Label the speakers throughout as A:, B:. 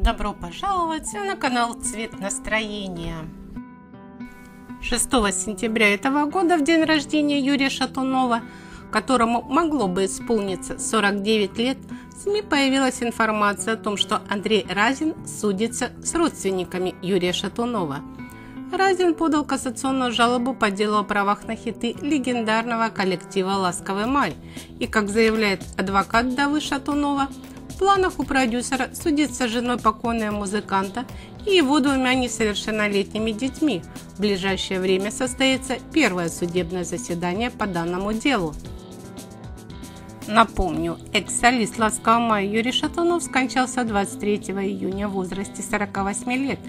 A: Добро пожаловать на канал Цвет настроения. 6 сентября этого года, в день рождения Юрия Шатунова, которому могло бы исполниться 49 лет, в СМИ появилась информация о том, что Андрей Разин судится с родственниками Юрия Шатунова. Разин подал кассационную жалобу по делу о правах на хиты легендарного коллектива «Ласковый май». И, как заявляет адвокат Давы Шатунова, планах у продюсера судиться с женой покойного музыканта и его двумя несовершеннолетними детьми. В ближайшее время состоится первое судебное заседание по данному делу. Напомню, экс-солист «Ласкового мая» Юрий Шатунов скончался 23 июня в возрасте 48 лет.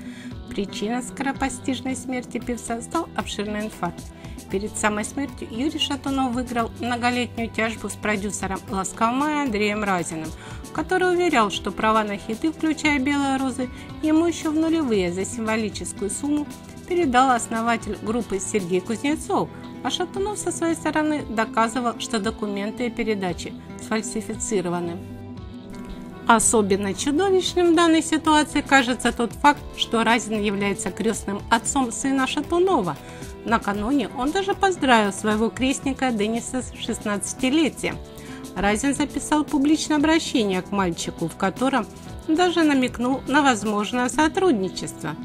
A: Причина скоропостижной смерти певца стал обширный инфаркт. Перед самой смертью Юрий Шатунов выиграл многолетнюю тяжбу с продюсером «Ласкового Андреем Разиным, который уверял, что права на хиты, включая «Белые розы», ему еще в нулевые за символическую сумму передал основатель группы Сергей Кузнецов, а Шатунов со своей стороны доказывал, что документы и передачи сфальсифицированы. Особенно чудовищным в данной ситуации кажется тот факт, что Разин является крестным отцом сына Шатунова. Накануне он даже поздравил своего крестника Дениса с 16-летием. Разин записал публичное обращение к мальчику, в котором даже намекнул на возможное сотрудничество.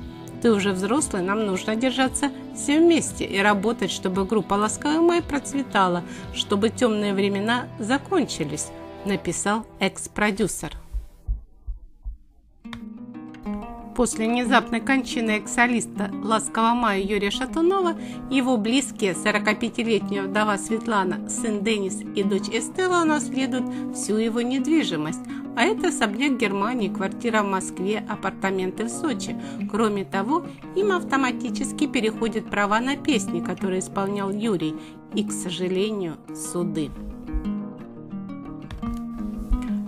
A: «Ты уже взрослый, нам нужно держаться все вместе и работать, чтобы группа «Ласковый май» процветала, чтобы темные времена закончились», написал экс-продюсер. После внезапной кончины экс-солиста «Ласкового мая» Юрия Шатунова его близкие 45-летняя вдова Светлана, сын Денис и дочь Эстелла унаследуют всю его недвижимость, а это особняк Германии, квартира в Москве, апартаменты в Сочи. Кроме того, им автоматически переходят права на песни, которые исполнял Юрий, и, к сожалению, суды.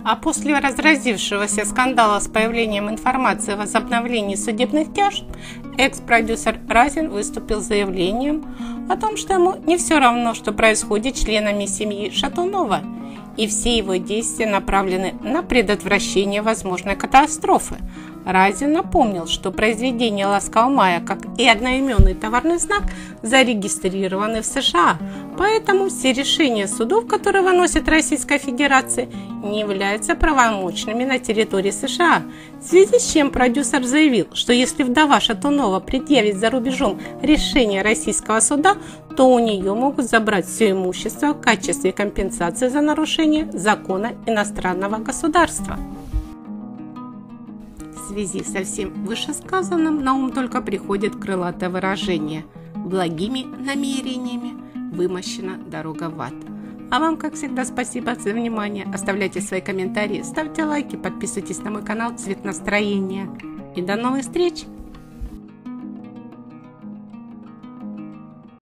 A: А после разразившегося скандала с появлением информации о возобновлении судебных тяжб, экс-продюсер Разин выступил с заявлением о том, что ему не все равно, что происходит членами семьи Шатунова, и все его действия направлены на предотвращение возможной катастрофы – Разин напомнил, что произведение «Ласкового мая», как и одноименный товарный знак, зарегистрированы в США, поэтому все решения судов, которые выносит Российская Федерация, не являются правомочными на территории США. В связи с чем продюсер заявил, что если вдова Шатунова предъявит за рубежом решение российского суда, то у нее могут забрать все имущество в качестве компенсации за нарушение закона иностранного государства связи со всем вышесказанным на ум только приходит крылатое выражение «благими намерениями вымощена дорога в ад». А вам, как всегда, спасибо за внимание. Оставляйте свои комментарии, ставьте лайки, подписывайтесь на мой канал «Цвет настроения». И до новых встреч!